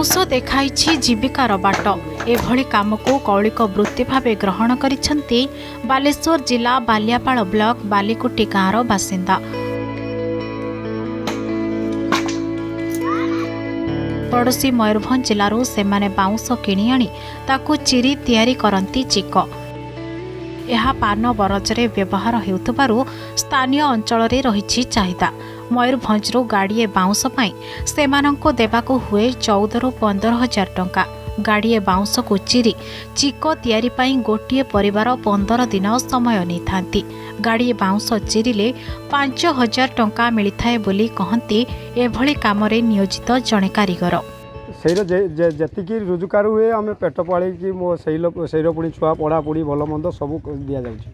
ବାଉଁଶ ଦେଖାଇଛି ଜୀବିକାର ବାଟ। ଏଭଳି କାମକୁ କୌଳିକ ବୃତ୍ତି ଭାବେ ଗ୍ରହଣ କରିଛନ୍ତି ବାଲେଶ୍ୱର ଜିଲ୍ଲା ବାଲିଆପାଳ ବ୍ଲକ ବାଲିକୁଟି ଗାଁର ବାସିନ୍ଦା। ପଡ଼ୋଶୀ ମୟୂରଭଞ୍ଜ ଜିଲ୍ଲାରୁ ସେମାନେ ବାଉଁଶ କିଣି ଆଣି ତାକୁ ଚିରି ତିଆରି କରନ୍ତି ଚିକ। ଏହା ପାନ ବରଜରେ ବ୍ୟବହାର ହେଉଥିବାରୁ ସ୍ଥାନୀୟ ଅଞ୍ଚଳରେ ରହିଛି ଚାହିଦା। ମୟୂରଭଞ୍ଜରୁ ଗାଡ଼ିଏ ବାଉଁଶ ପାଇଁ ସେମାନଙ୍କୁ ଦେବାକୁ ହୁଏ ଚଉଦରୁ ପନ୍ଦର ହଜାର ଟଙ୍କା। ଗାଡ଼ିଏ ବାଉଁଶକୁ ଚିରି ଚିକ ତିଆରି ପାଇଁ ଗୋଟିଏ ପରିବାର ପନ୍ଦର ଦିନ ସମୟ ନେଇଥାନ୍ତି। ଗାଡ଼ିଏ ବାଉଁଶ ଚିରିଲେ ପାଞ୍ଚ ହଜାର ଟଙ୍କା ମିଳିଥାଏ ବୋଲି କହନ୍ତି ଏଭଳି କାମରେ ନିୟୋଜିତ ଜଣେ କାରିଗର। ସେଇର ଯେତିକି ରୋଜଗାର ହୁଏ ଆମେ ପେଟ ପାଳିକି ମୋ ସେଇ ସେଇର ପୁଣି ଛୁଆ ପଢ଼ାପଢ଼ି ଭଲ ମନ୍ଦ ସବୁ ଦିଆଯାଉଛି।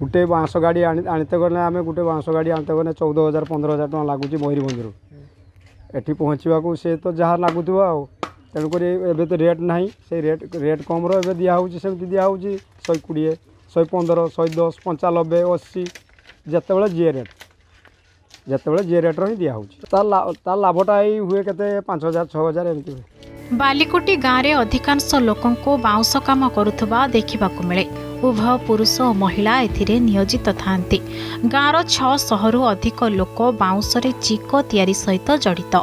ଗୋଟେ ବାଉଁଶ ଗାଡ଼ି ଆଣି ଆଣିତେ ଗଲେ ଆମେ ଗୋଟେ ବାଉଁଶ ଗାଡ଼ି ଆଣିତେ ଗଲେ ଚଉଦ ହଜାର ପନ୍ଦର ହଜାର ଟଙ୍କା ଲାଗୁଛି ମୟୂରଭଞ୍ଜରୁ ଏଠି ପହଞ୍ଚିବାକୁ ସେ ତ ଯାହା ଲାଗୁଥିବ ଆଉ। ତେଣୁକରି ଏବେ ତ ରେଟ୍ ନାହିଁ ସେଇ ରେଟ୍ ରେଟ୍ କମ୍ର ଏବେ ଦିଆହେଉଛି ସେମିତି ଦିଆହେଉଛି ଶହେ କୋଡ଼ିଏ ଶହେ ପନ୍ଦର ଶହେ ଦଶ ପଞ୍ଚାନବେ ଅଶୀ ଯେତେବେଳେ ଯିଏ ରେଟ୍ ଯେତେବେଳେ ଯିଏ ରେଟ୍ର ହିଁ ଦିଆହେଉଛି। ତା ଲା- ତା ଲାଭଟା ଏଇ ହୁଏ କେତେ ପାଞ୍ଚ ହଜାର ଛଅ ହଜାର ଏମିତି ହୁଏ। ବାଲିକୁଟି ଗାଁରେ ଅଧିକାଂଶ ଲୋକଙ୍କୁ ବାଉଁଶ କାମ କରୁଥିବା ଦେଖିବାକୁ ମିଳେ। ଉଭୟ ପୁରୁଷ ଓ ମହିଳା ଏଥିରେ ନିୟୋଜିତ ଥାନ୍ତି ଗାଁର ଛଅ ଶହରୁ ଅଧିକ ଲୋକ ବାଉଁଶରେ ଚିକ ତିଆରି ସହିତ ଜଡ଼ିତ।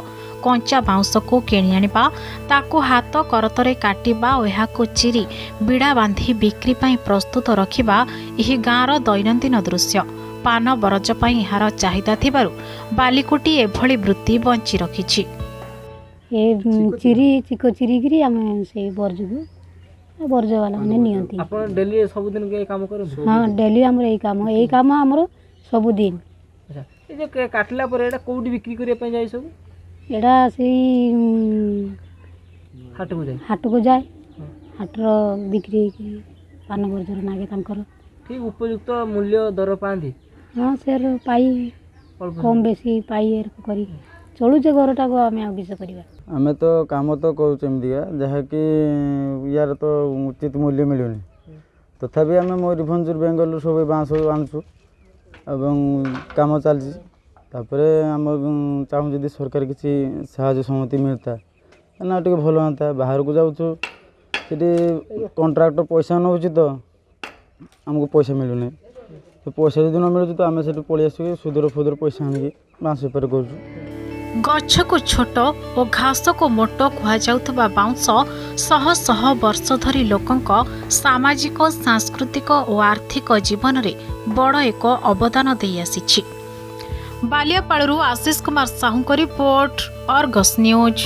କଞ୍ଚା ବାଉଁଶକୁ କିଣି ଆଣିବା ତାକୁ ହାତ କରତରେ କାଟିବା ଓ ଏହାକୁ ଚିରି ବିଡ଼ା ବାନ୍ଧି ବିକ୍ରି ପାଇଁ ପ୍ରସ୍ତୁତ ରଖିବା ଏହି ଗାଁର ଦୈନନ୍ଦିନ ଦୃଶ୍ୟ। ପାନ ବରଜ ପାଇଁ ଏହାର ଚାହିଦା ଥିବାରୁ ବାଲିକୁଟି ଏଭଳି ବୃତ୍ତି ବଞ୍ଚି ରଖିଛି। ଏ ଚିରି ଚିକ ଚିରିକିରି ଆମେ ସେଇ ବର୍ଜକୁ ବର୍ଜବାଲାମାନେ ନିଅନ୍ତି। ଆପଣ ଡେଲି ସବୁଦିନ ଏ କାମ କରନ୍ତି? ହଁ ଡେଲି ଆମର ଏଇ କାମ ଏଇ କାମ ଆମର ସବୁଦିନ। ଆଚ୍ଛା ଏ ଯେ କେ- କାଟିଲା ପରେ ଏଇଟା କୋଉଠି ବିକ୍ରି କରିବା ପାଇଁ ଯାଏ ସବୁ? ଏଇଟା ସେଇ ଉଁ, ହାଟକୁ ଯାଏ। ହାଟକୁ ଯାଏ। ହାଟର ବିକ୍ରି ହେଇକି ପାନ ବର୍ଜର ନାଗେ ତାଙ୍କର। ଠିକ ଉପଯୁକ୍ତ ମୂଲ୍ୟ ଦର ପାଆନ୍ତି। ହଁ ସେ ପାଇ ଅଳ୍ପ କମ୍ ବେଶୀ ପାଇ ଏରକ କରି ଚଳୁଛେ ଘରଟାକୁ ଆମେ ଆଉ କିସ କରିବା। ଆମେ ତ କାମ ତ କରୁଛୁ ଏମିତିକା ଯାହାକି ୟାର ତ ଉଚିତ ମୂଲ୍ୟ ମିଳୁନି। ତଥାପି ଆମେ ମୟୂରଭଞ୍ଜରୁ ବେଙ୍ଗଲରୁ ସବୁ ଏ ବାଉଁଶ ଆଣୁଛୁ ଏବଂ କାମ ଚାଲିଛି। ତାପରେ ଆମ ଉଁ, ଚାହୁଁ ଯଦି ସରକାର କିଛି ସାହାଯ୍ୟ ସମତି ମିଳନ୍ତା ନା ଟିକେ ଭଲ ହୁଅନ୍ତା। ବାହାରକୁ ଯାଉଛୁ ସେଠି କଣ୍ଟ୍ରାକ୍ଟର ପଇସା ନେଉଛି ତ ଆମକୁ ପଇସା ମିଳୁନି। ତ ପଇସା ଯଦି ନ ମିଳୁଛି ତ ଆମେ ସେଠୁ ପଳେଇ ଆସିକି ସୁଦର ଫୁଦର ପଇସା ଆଣିକି ବାଉଁଶ ବେପାର କରୁଛୁ। ଗଛକୁ ଛୋଟ ଓ ଘାସକୁ ମୋଟ କୁହାଯାଉଥିବା ବାଉଁଶ ଶହ ଶହ ବର୍ଷ ଧରି ଲୋକଙ୍କ ସାମାଜିକ ସାଂସ୍କୃତିକ ଓ ଆର୍ଥିକ ଜୀବନରେ ବଡ଼ ଏକ ଅବଦାନ ଦେଇ ଆସିଛି ବାଲିଆପାଳରୁ ଆଶିଷ କୁମାର ସାହୁଙ୍କ ରିପୋର୍ଟ ଅର୍ଗସ୍ ନ୍ୟୁଜ୍।